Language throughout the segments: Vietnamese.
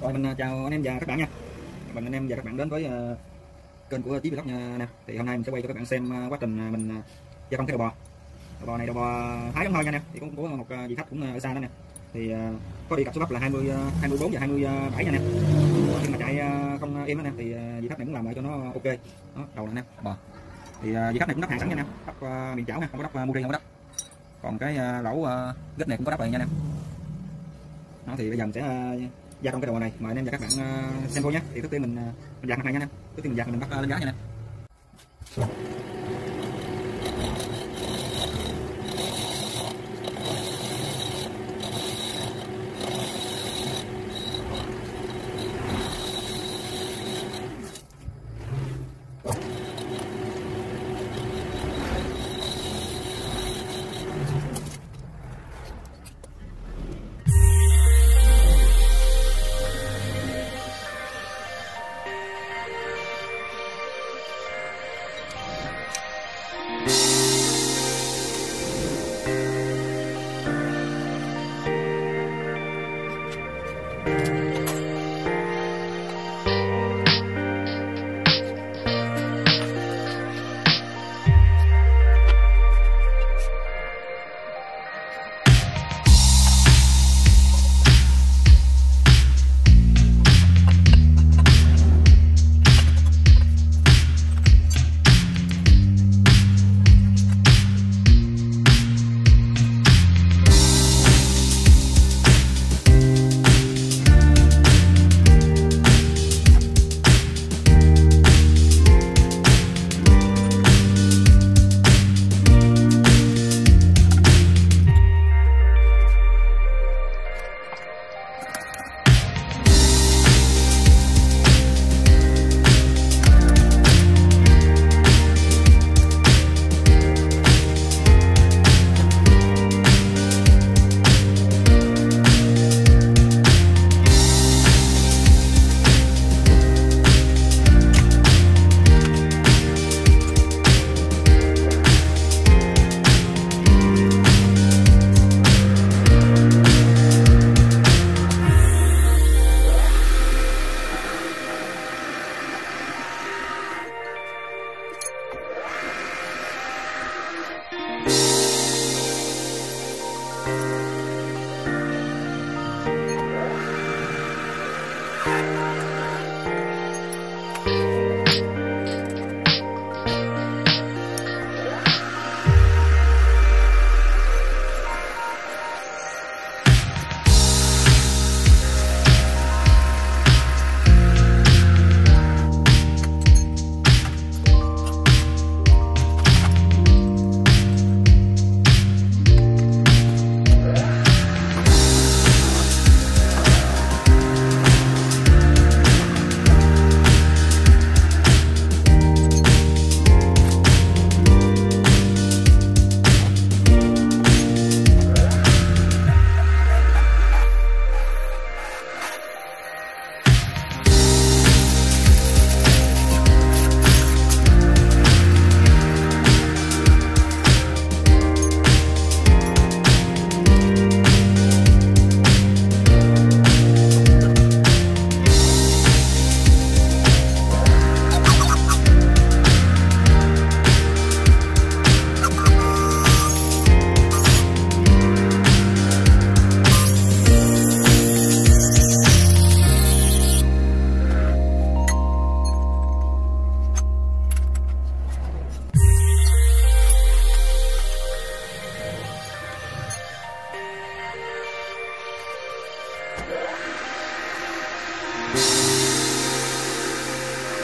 Rồi mình à, chào anh em và các bạn nha. Mình anh em và các bạn đến với ờ, kênh của Chí Vlog nha nè. Thì hôm nay mình sẽ quay cho các bạn xem ờ, quá trình mình gia công cái đầu bò. Đầu bò này đầu bò Thái giống thôi nha anh em. Thì cũng có một vị khách cũng ở xa đó nè. Thì có đi cặp số bắp là 20 24 và 27 nha anh em. Nhưng mà chạy không êm đó nè, thì vị khách này cũng làm lại cho nó ok. Đó, đầu này anh em, bò. Thì vị khách này cũng đắp hàng sẵn nha anh em. Đắp miền chảo nha, không có đắp mua không có đắp. Còn cái lẩu à, gết này cũng có đắp rồi nha anh em. Thì bây giờ mình sẽ Dạ, gia công cái đồ này mời anh em và các bạn uh, xem vô nhé. Thì trước tiên mình uh, mình giặt mặt này nha anh em. Trước tiên mình giặt mình bắt uh, lên giá nha anh em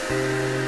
Bye.